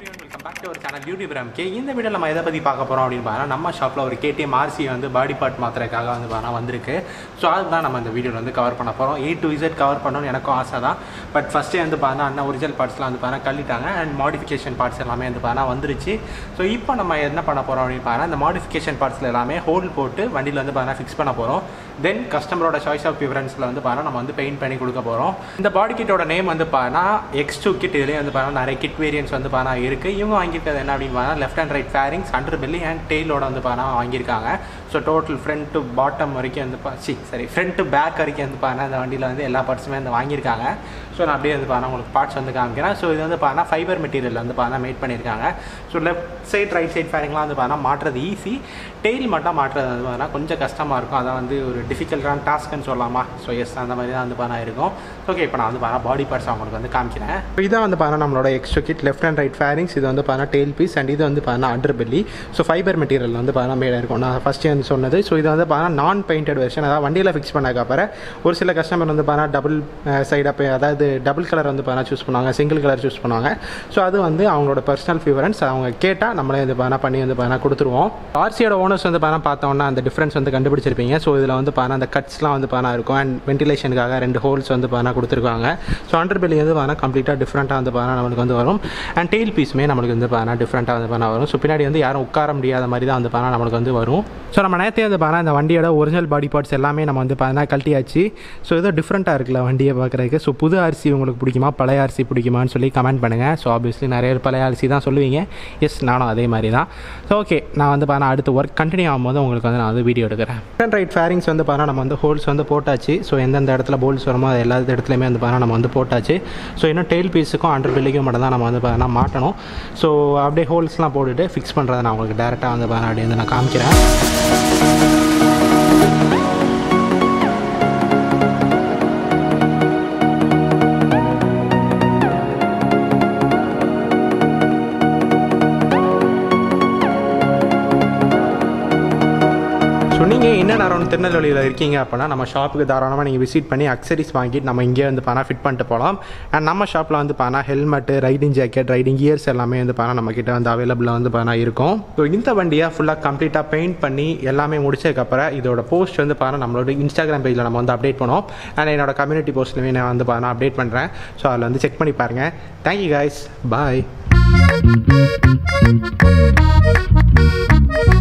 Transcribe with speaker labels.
Speaker 1: Welcome back to ஒரு channel YouTube கே இந்த வீடியோ நம்ம எதை பற்றி பார்க்க போகிறோம் அப்படின்னு பார்த்தா நம்ம ஷாப்பில் ஒரு கேடிஎம் ஆர்சி வந்து பாடி பார்ட் மாத்திரைக்காக வந்து பார்த்தா வந்திருக்கு. ஸோ அதுதான் நம்ம இந்த வீடியோவில் வந்து கவர் பண்ண போகிறோம் ஏ டு இசட் கவர் பண்ணணும்னு எனக்கும் ஆசை தான். பட் ஃபஸ்ட்டே வந்து பார்த்தா அண்ணா ஒரிஜினல் பார்ட்ஸ்லாம் வந்து பார்த்தா கழிட்டாங்க அண்ட் மாடிஃபிகேஷன் பார்ட்ஸ் எல்லாமே வந்து பார்த்தா வந்துருச்சு. ஸோ இப்போ நம்ம என்ன பண்ண போகிறோம் அப்படின்னு பார்த்தா இந்த மாடிஃபிகேஷன் பார்ட்ஸில் எல்லாமே ஹோல் போட்டு வண்டியில் வந்து பார்த்தா ஃபிக்ஸ் பண்ண போகிறோம் தென் கஸ்டமரோட சாய்ஸ் ஆஃப் ப்ரிஃபரன்ஸில் வந்து பார்த்தா நம்ம வந்து பெயிண்ட் பண்ணி கொடுக்க போகிறோம் இந்த பாடி கிட்டோட நேம் வந்து பார்த்தா எக்ஸ் டூ கிட் இதுலேயே வந்து பார்த்தா நிறைய கிட் வேரியன்ஸ் வந்து பார்த்தா இருக்குது இவங்க வாங்கியிருக்கிறது என்ன அப்படின்னு பார்த்தா left and right fairings under belly and டெய்லோட வந்து பார்த்தா வாங்கியிருக்காங்க. So total front to bottom வரைக்கும் வந்து பா சி சரி ஃப்ரண்ட் டு பேக் வரைக்கும் வந்து பார்த்தா இந்த வண்டியில் வந்து எல்லா பார்ட்ஸுமே வந்து வாங்கியிருக்காங்க ஸோ நான் அப்படியே வந்து பார்த்தா உங்களுக்கு பார்ட்ஸ் வந்து காமிக்கிறேன் ஸோ இது வந்து பார்த்தா ஃபைபர் மெட்டீரியல் வந்து பார்த்தா மேட் பண்ணியிருக்காங்க so left side right side ஃபேரிங்லாம் வந்து பார்த்தா மாற்றுறது ஈஸி டெய்ல் மட்டும் மாற்றுறது வந்து பார்த்தா கொஞ்சம் கஷ்டமாக இருக்கும் அதான் வந்து ஒரு டிஃபிகல்ட்டான டாஸ்க்குன்னு சொல்லலாமா ஸோ எஸ் அந்த மாதிரி தான் வந்து பார்த்தா இருக்கும் ஓகே இப்போ நான் வந்து பார்த்தா பாடி பார்ட்ஸ் அவங்களுக்கு வந்து காமிக்கிறேன் இப்போ இதான் வந்து பார்த்தீங்கன்னா நம்மளோட extra kit left and right fairings இது வந்து பார்த்தீங்கன்னா டெய்ல் பீஸ் அண்ட் இது வந்து பார்த்தா under belly so fibre material வந்து பார்த்தா மேடாக இருக்கும் நான் ஃபஸ்ட்டு அப்படின்னு சொன்னது ஸோ இது வந்து பார்த்தீங்கன்னா நான் பெயிண்டட் வெர்ஷன் அதாவது வண்டியில் ஃபிக்ஸ் பண்ணக்கப்புறம் ஒரு சில கஸ்டமர் வந்து பார்த்தீங்கன்னா டபுள் சைடாக அதாவது டபுள் கலர் வந்து பார்த்தீங்கன்னா சூஸ் பண்ணுவாங்க சிங்கிள் கலர் சூஸ் பண்ணுவாங்க ஸோ அது வந்து அவங்களோட பர்சனல் ஃபீவரன்ஸ் அவங்க கேட்டால் நம்மளே வந்து பார்த்தா பண்ணி வந்து பார்த்தீங்கன்னா கொடுத்துருவோம் ஆர்சியோட ஓனர்ஸ் வந்து பார்த்தா பார்த்தோன்னா அந்த டிஃப்ரென்ஸ் வந்து கண்டுபிடிச்சிருப்பீங்க ஸோ இதில் வந்து பார்த்தா அந்த கட்ஸ்லாம் வந்து பார்த்தா இருக்கும் அண்ட் வென்டிலேஷனுக்காக ரெண்டு ஹோல்ஸ் வந்து பார்த்தா கொடுத்துருக்காங்க ஸோ அண்டர் பெல்லி வந்து பார்த்தா கம்ப்ளீட்டாக டிஃப்ரெண்ட்டாக வந்து பார்த்தா நம்மளுக்கு வந்து வரும் அண்ட் டெயில் பீஸுமே நம்மளுக்கு வந்து பார்த்தா டிஃப்ரெண்ட்டாக வந்து பார்த்தா வரும் ஸோ பின்னாடி வந்து யாரும் உட்கார முடியாத மாதிரி தான் வந்து பார்த்தா நம்மளுக்கு வந்து வரும் ஸோ நம்ம நேரத்தையே வந்து பார்த்தா இந்த வண்டியோட ஒரிஜினல் பாடி பார்ட்ஸ் எல்லாமே நம்ம வந்து பார்த்தா கழட்டியாச்சு. ஸோ ஏதோ டிஃப்ரெண்ட்டாக இருக்குல்ல வண்டியை பார்க்குறதுக்கு. ஸோ புது அரிசி உங்களுக்கு பிடிக்குமா? பழைய அரிசி பிடிக்குமான்னு சொல்லி கமெண்ட் பண்ணுங்கள் ஸோ ஆப்வியஸ்லி நிறைய பழைய அரிசி தான் சொல்லுவீங்க. எஸ் நானும் அதே மாதிரி தான். ஸோ ஓகே நான் வந்து பார்த்தா அடுத்து ஒர்க் கண்டினியூ ஆகும்போது உங்களுக்கு வந்து நான் வந்து வீடியோ எடுக்கிறேன். ஃப்ரண்ட் ரைட் ஃபேரிங்ஸ் வந்து பார்த்தா நம்ம வந்து ஹோல்ஸ் வந்து போட்டாச்சு. ஸோ எந்தெந்த இடத்துல போல்ஸ் வருமோ அது எல்லா இடத்துலையுமே வந்து பார்த்தா நம்ம வந்து போட்டாச்சு. ஸோ இன்னும் டெயில் பீஸுக்கும் அண்டர் பில்லிக்கும் மட்டும் தான் நம்ம வந்து பார்த்தா மாட்டணும். ஸோ அப்படியே ஹோல்ஸ்லாம் போட்டுட்டு ஃபிக்ஸ் பண்ணுறதை நான் உங்களுக்கு டேரெக்டாக வந்து பார்த்தா அப்படியே வந்து நான் காமிக்கிறேன். ஸோ நீங்கள் என்ன நேரம் திருநெல்வேலியில் இருக்கீங்க அப்படின்னா நம்ம ஷாப்புக்கு தாராளமாக நீங்கள் விசிட் பண்ணி அக்சரிஸ் வாங்கிட்டு நம்ம இங்கே வந்து பார்த்தா ஃபிட் பண்ணிட்டு போகலாம். அண்ட் நம்ம ஷாப்பில் வந்து பார்த்தா helmet riding jacket riding gears எல்லாமே வந்து பார்த்தா நம்ம வந்து அவைலபிளாக வந்து பார்த்தா இருக்கும். ஸோ இந்த வண்டியை ஃபுல்லாக கம்ப்ளீட்டாக பெயிண்ட் பண்ணி எல்லாமே முடிச்சதுக்கப்புறம் இதோட போஸ்ட் வந்து பார்த்தா நம்மளோட இன்ஸ்டாகிராம் பேஜில் நம்ம வந்து அப்டேட் பண்ணுவோம். அண்ட் என்னோட கம்யூனிட்டி போஸ்ட்லையுமே நான் வந்து பார்த்தா அப்டேட் பண்ணுறேன் ஸோ அதில் வந்து செக் பண்ணி பாருங்கள் thank you guys bye
Speaker 2: Thank you.